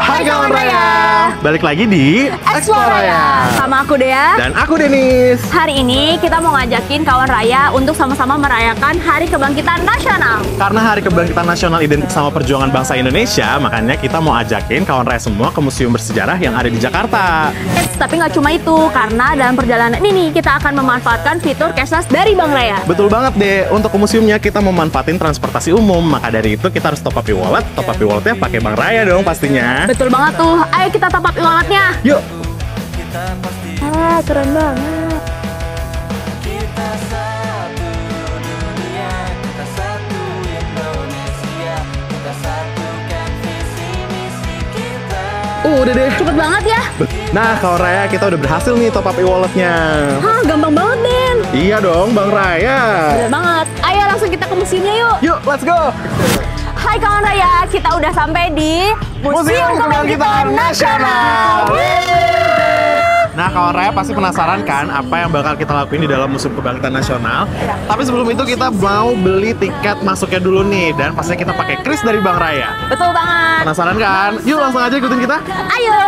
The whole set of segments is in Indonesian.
Hai kawan Raya. Balik lagi di Explore Raya. Sama aku Dea. Dan aku Denis. Hari ini kita mau ngajakin kawan Raya untuk sama-sama merayakan Hari Kebangkitan Nasional. Karena Hari Kebangkitan Nasional identik sama perjuangan bangsa Indonesia, makanya kita mau ajakin kawan Raya semua ke museum bersejarah yang ada di Jakarta. Eits, tapi nggak cuma itu, karena dalam perjalanan ini kita akan memanfaatkan fitur cashless dari Bank Raya. Betul banget deh, untuk ke museumnya kita memanfaatin transportasi umum, maka dari itu kita harus top up e-wallet, top up e-walletnya pakai Bank Raya dong pastinya. Betul banget tuh. Ayo kita top up e-walletnya. Yuk, Ah, keren banget. Kita satu dunia, kita satu Indonesia, kita satukan visi misi kita. uh, udah deh. Cepet banget ya. Nah, kawan Raya kita udah berhasil nih top up e-walletnya. Hah, gampang banget, Den. Iya dong, Bank Raya. Bener banget. Ayo langsung kita ke museumnya yuk. Yuk, let's go. Hai kawan Raya, kita udah sampai di Museum Kebangkitan Nasional. Nah, kawan Raya pasti penasaran kan apa yang bakal kita lakuin di dalam Museum Kebangkitan Nasional. Tapi sebelum itu kita mau beli tiket masuknya dulu nih dan pastinya kita pakai kris dari Bank Raya. Betul banget. Penasaran kan? Yuk langsung aja ikutin kita. Ayo.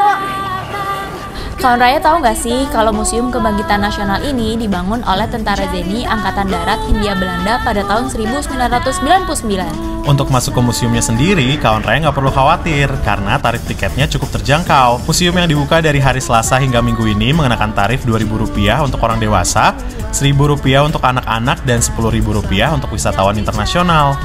Kawan Raya tahu nggak sih kalau Museum Kebangkitan Nasional ini dibangun oleh Tentara Zeni Angkatan Darat Hindia Belanda pada tahun 1999? Untuk masuk ke museumnya sendiri, kawan raya nggak perlu khawatir karena tarif tiketnya cukup terjangkau. Museum yang dibuka dari hari Selasa hingga Minggu ini mengenakan tarif Rp2.000 untuk orang dewasa, Rp1.000 untuk anak-anak, dan Rp10.000 untuk wisatawan internasional.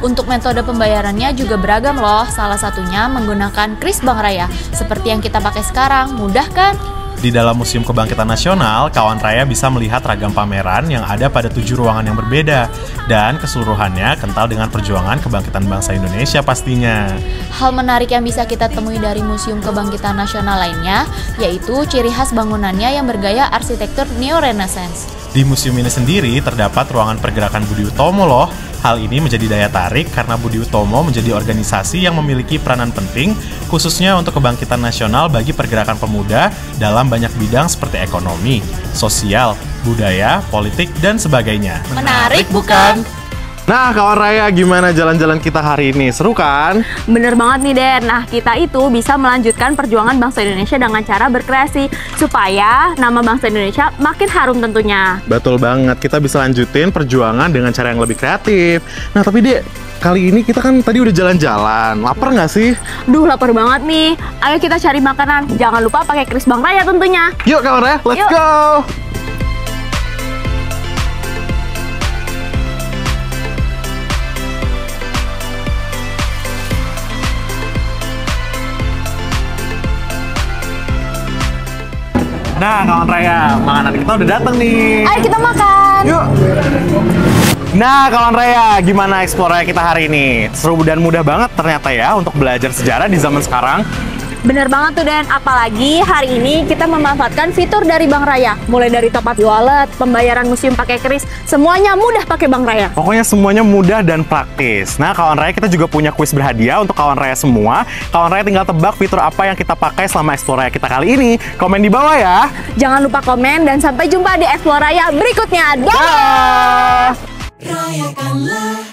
Untuk metode pembayarannya juga beragam loh, salah satunya menggunakan kris Bank Raya. Seperti yang kita pakai sekarang, mudah kan? Di dalam Museum Kebangkitan Nasional, kawan raya bisa melihat ragam pameran yang ada pada tujuh ruangan yang berbeda, dan keseluruhannya kental dengan perjuangan kebangkitan bangsa Indonesia pastinya. Hal menarik yang bisa kita temui dari Museum Kebangkitan Nasional lainnya, yaitu ciri khas bangunannya yang bergaya arsitektur neo-renaissance. Di museum ini sendiri terdapat ruangan pergerakan Budi Utomo loh. Hal ini menjadi daya tarik karena Budi Utomo menjadi organisasi yang memiliki peranan penting khususnya untuk kebangkitan nasional bagi pergerakan pemuda dalam banyak bidang seperti ekonomi, sosial, budaya, politik, dan sebagainya. Menarik bukan? Nah, kawan Raya gimana jalan-jalan kita hari ini? Seru kan? Bener banget nih Den. Nah kita itu bisa melanjutkan perjuangan bangsa Indonesia dengan cara berkreasi supaya nama bangsa Indonesia makin harum tentunya. Betul banget, kita bisa lanjutin perjuangan dengan cara yang lebih kreatif. Nah, tapi Dek, kali ini kita kan tadi udah jalan-jalan. Lapar nggak sih? Duh lapar banget nih. Ayo kita cari makanan. Jangan lupa pakai kris Bank Raya tentunya. Yuk kawan Raya, let's Yuk. go! Nah, kawan Raya, makanan kita udah datang nih. Ayo kita makan. Yuk. Nah, kawan Raya, gimana explore kita hari ini? Seru dan mudah banget ternyata ya untuk belajar sejarah di zaman sekarang. Bener banget tuh Dan, apalagi hari ini kita memanfaatkan fitur dari Bank Raya. Mulai dari top up wallet, pembayaran museum pakai kris, semuanya mudah pakai Bank Raya. Pokoknya semuanya mudah dan praktis. Nah, kawan Raya kita juga punya kuis berhadiah untuk kawan Raya semua. Kawan Raya tinggal tebak fitur apa yang kita pakai selama explore Raya kita kali ini. Komen di bawah ya. Jangan lupa komen dan sampai jumpa di Explore Raya berikutnya. Dadah! Dah. Rayakanlah